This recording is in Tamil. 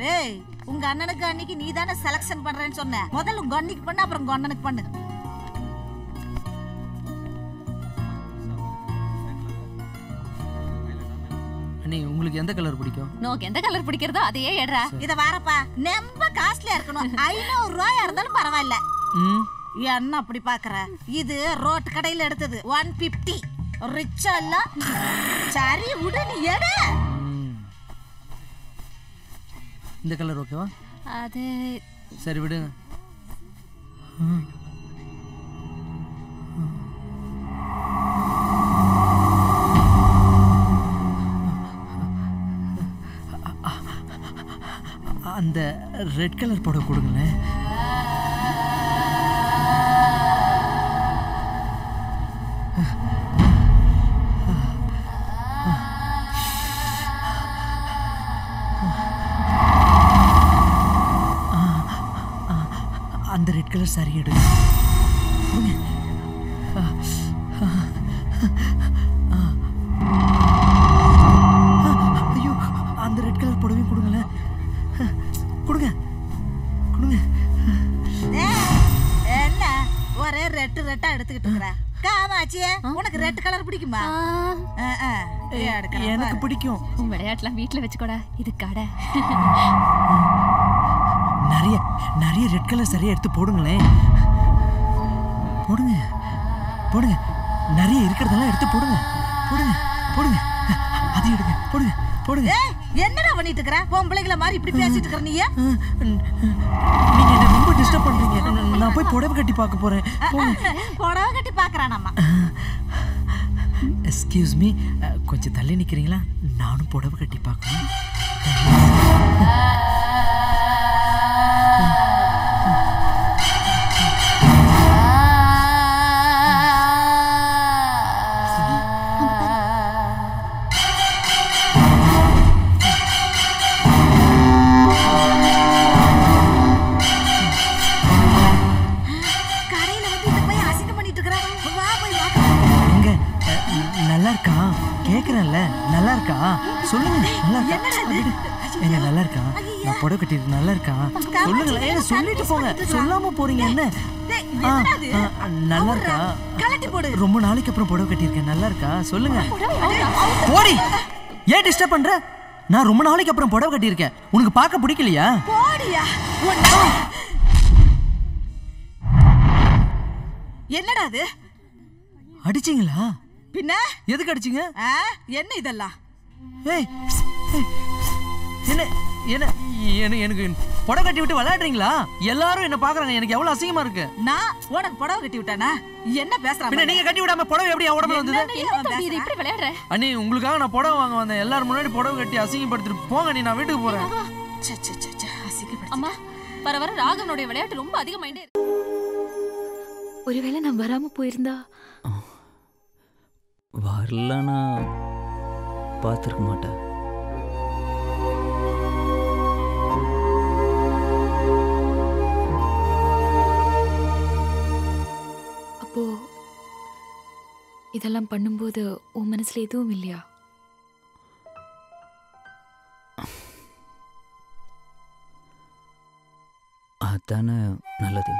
டேய் உங்க அண்ணனுக்கு அன்னைக்கு நீ தானே செலக்ஷன் பண்றேன்னு சொன்ன. முதல்ல உங்க பண்ணு அப்புறம் உங்க அண்ணனுக்கு பண்ணு. அண்ணி உங்களுக்கு எந்த கலர் பிடிக்கும்? நோக்கு எந்த கலர் பிடிக்கிறதோ அதையே எடுறா. இத வாரப்பா ரொம்ப காஸ்ட்லியா இருக்கணும். ஐநூறு ரூபாயா இருந்தாலும் பரவாயில்ல. என்ன அப்படி பாக்குற? இது ரோட் கடையில எடுத்தது. ஒன் பிப்டி ரிச்சா இல்ல? சரி நீ எடு. இந்த கலர் ஓகேவா? அது சரி விடுங்க. அந்த ரெட் கலர் புடவை கொடுங்களேன். அந்த ரெட் கலர் சாரி எடு. ஐயோ அந்த ரெட் கலர் புடவையும் கொடுங்களேன் கொடுங்க. கொடுங்க. என்ன? ஒரே ரெட்டு ரெட்டா எடுத்துக்கிட்டு இருக்கிற? காமாச்சி உனக்கு ரெட் கலர் பிடிக்குமா? எனக்கு. பிடிக்கும். விளையாட்டுலாம் வீட்டுல வச்சுக்கோடா. இது கடை. நிறைய ரெட் கலர் சரியா எடுத்து போடுங்களேன். போடுங்க. போடுங்க. நிறைய இருக்கிறதெல்லாம் எடுத்து போடுங்க. போடுங்க. போடுங்க. அது எடுங்க. போடுங்க. போடுங்க. ஏய், என்னடா பண்ணிட்டு இருக்கிற? பொம்பளைங்கள மாதிரி இப்படி பேசிட்டு இருக்கிற நீ? நீங்க என்ன ரொம்ப டிஸ்டர்ப் பண்றீங்க. நான் போய் புடவை கட்டி பார்க்க போறேன். புடவை கட்டி பாக்குறானாமா எஸ்கியூஸ் மீ கொஞ்சம் தள்ளி நிக்கிறீங்களா? நானும் புடவை கட்டி பார்க்கணும். நல்லா இருக்கா கேக்குறேன்ல. நல்லா இருக்கா சொல்லுங்க நல்லா இருக்கா நல்லா இருக்கா நான் புடவை கட்டிட்டு நல்லா இருக்கா சொல்லுங்களேன். ஏங்க சொல்லிட்டு போங்க. சொல்லாம போறீங்க என்ன? நல்லா இருக்கா ரொம்ப நாளைக்கு அப்புறம் புடவை கட்டியிருக்கேன். நல்லா இருக்கா சொல்லுங்க போடி. ஏன் டிஸ்டர்ப் பண்ற? நான் ரொம்ப நாளைக்கு அப்புறம் புடவை கட்டியிருக்கேன். உனக்கு பார்க்க பிடிக்கலையா. என்னடா அது அடிச்சீங்களா? பின்ன? எதுக்கு அடிச்சீங்க? ஆ, என்ன இதெல்லாம்? ஏய் என்ன என்ன எனக்கு புடவை கட்டி விட்டு விளையாடுறீங்களா? எல்லாரும் என்ன பாக்குறாங்க எனக்கு எவ்வளவு அசிங்கமா இருக்கு. நான் உனக்கு புடவை கட்டி விட்டானா? என்ன பின்ன நீங்க கட்டி விடாம புடவை எப்படி உடம்புல வந்தது? இப்படி விளையாடுற? அண்ணி உங்களுக்காக நான் புடவை வாங்க வந்தேன். எல்லாரும் முன்னாடி புடவை கட்டி அசிங்கப்படுத்திட்டு போங்க நீ நான் வீட்டுக்கு போறேன். அம்மா வர வர ராகவனுடைய விளையாட்டு ரொம்ப அதிகமாயிட்டே இருக்கு. ஒருவேளை நான் வராம போயிருந்தா? வரலன்னா பார்த்துருக்க மாட்டேன் அப்போ இதெல்லாம் பண்ணும்போது உன் மனசுல எதுவும் இல்லையா? அதானே நல்லது.